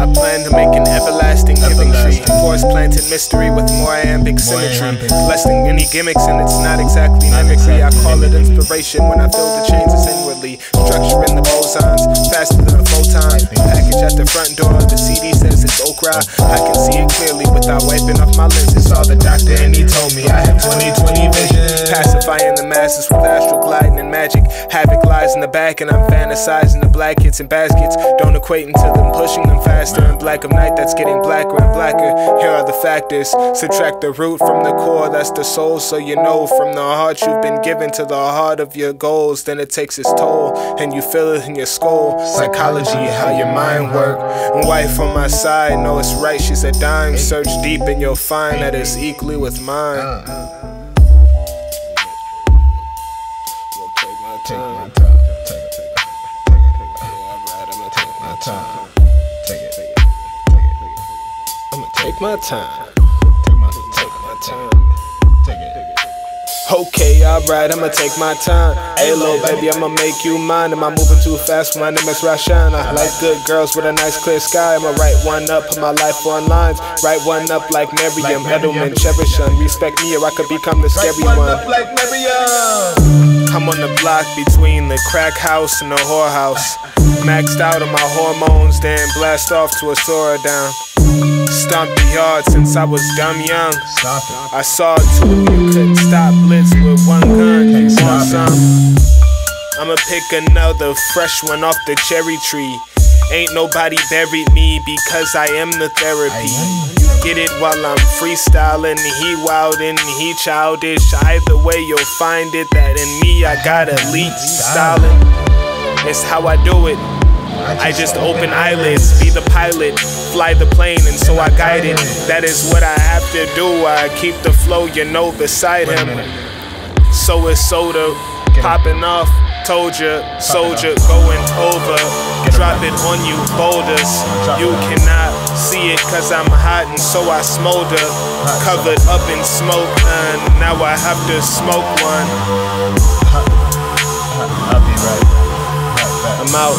I plan to make an everlasting giving tree. Forest planted mystery with more iambic symmetry. Less than any gimmicks, and it's not exactly mimicry. I call it inspiration when I feel the changes inwardly. Structuring the bosons, faster than a photon. Package at the front door, the CD says okra. I can see it clearly without wiping off my lenses. Saw the doctor, and he told me I have 20/20 vision. Pacifying the masses with astral gliding and magic. Havoc lies in the back, and I'm fantasizing the black hits and baskets. Don't equate until I'm pushing them faster. In black of night, that's getting blacker and blacker. Here are the factors. Subtract the root from the core, that's the soul. So you know from the heart you've been given to the heart of your goals. Then it takes its toll, and you feel it in your skull. Psychology, how your mind work. And wife on my side, know it's right, she's a dime. Search deep and you'll find that it's equally with mine. Uh, uh. Take my time. Take it. Take it. I'ma take my time. Take it. Take it. Take it. I'ma take my time. Take my Take my time. Okay, alright, I'ma take my time. Hey, little baby, I'ma make you mine. Am I moving too fast? My name is Raushon. I like good girls with a nice clear sky. I'ma write one up, put my life on lines. Write one up like Marian, Edelman, one. Respect me or I could become the scary One one. up like Marian. I'm on the block between the crack house and the whorehouse. Maxed out on my hormones, then blast off to a Sora down. Stomped the yard since I was dumb young. I saw two, you couldn't stop pick another fresh one off the cherry tree. Ain't nobody buried me because I am the therapy. Get it while I'm freestyling, he wild and he childish. Either way, you'll find it that in me I got elite styling. It's how I do it. I just open eyelids, be the pilot, fly the plane, and so I guide it. That is what I have to do. I keep the flow, you know, beside him. So is soda popping off. Told ya, soldier going over. Drop it on you, boulders. You cannot see it cause I'm hot and so I smolder. Covered up in smoke, and now I have to smoke one. I'll be right. Right back. I'm out.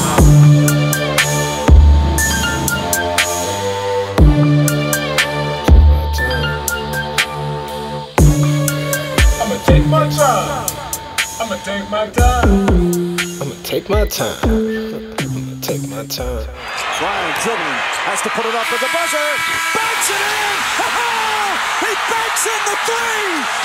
I'ma take my time. I'ma take my time. I'ma take my time. I'ma take my time. Ryan dribbling, has to put it up with the buzzer. Banks it in! Ha-ha! He banks in the three!